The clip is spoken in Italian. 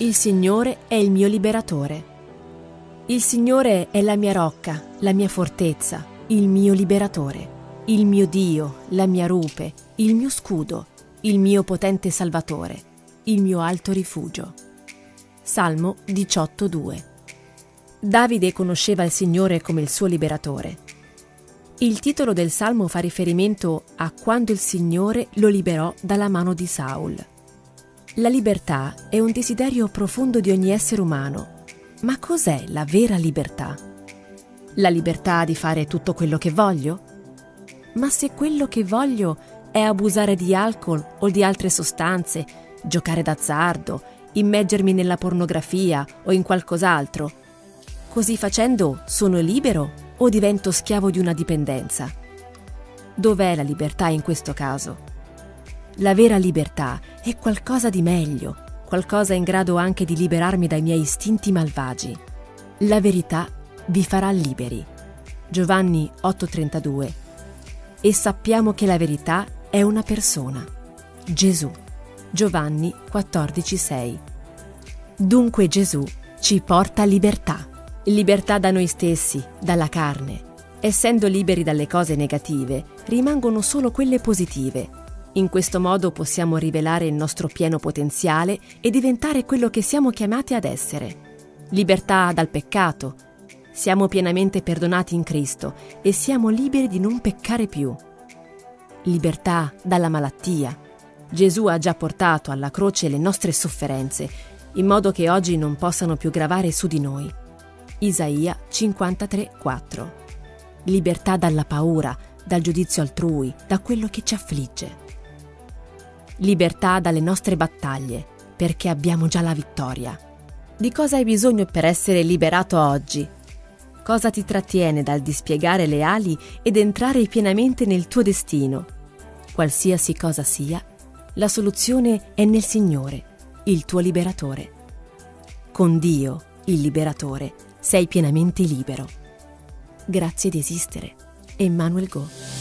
Il Signore è il mio liberatore. Il Signore è la mia rocca, la mia fortezza, il mio liberatore, il mio Dio, la mia rupe, il mio scudo, il mio potente salvatore, il mio alto rifugio. Salmo 18.2 Davide conosceva il Signore come il suo liberatore. Il titolo del Salmo fa riferimento a quando il Signore lo liberò dalla mano di Saul. La libertà è un desiderio profondo di ogni essere umano. Ma cos'è la vera libertà? La libertà di fare tutto quello che voglio? Ma se quello che voglio è abusare di alcol o di altre sostanze, giocare d'azzardo, immergermi nella pornografia o in qualcos'altro, così facendo sono libero o divento schiavo di una dipendenza? Dov'è la libertà in questo caso? La vera libertà è qualcosa di meglio, qualcosa in grado anche di liberarmi dai miei istinti malvagi. La verità vi farà liberi. Giovanni 8:32. E sappiamo che la verità è una persona, Gesù. Giovanni 14:6. Dunque Gesù ci porta libertà. Libertà da noi stessi, dalla carne. Essendo liberi dalle cose negative, rimangono solo quelle positive in questo modo possiamo rivelare il nostro pieno potenziale e diventare quello che siamo chiamati ad essere. Libertà dal peccato. Siamo pienamente perdonati in Cristo e siamo liberi di non peccare più. Libertà dalla malattia. Gesù ha già portato alla croce le nostre sofferenze, in modo che oggi non possano più gravare su di noi. Isaia 53:4. Libertà dalla paura, dal giudizio altrui, da quello che ci affligge libertà dalle nostre battaglie, perché abbiamo già la vittoria. Di cosa hai bisogno per essere liberato oggi? Cosa ti trattiene dal dispiegare le ali ed entrare pienamente nel tuo destino? Qualsiasi cosa sia, la soluzione è nel Signore, il tuo liberatore. Con Dio, il liberatore, sei pienamente libero. Grazie di esistere. Emmanuel Go.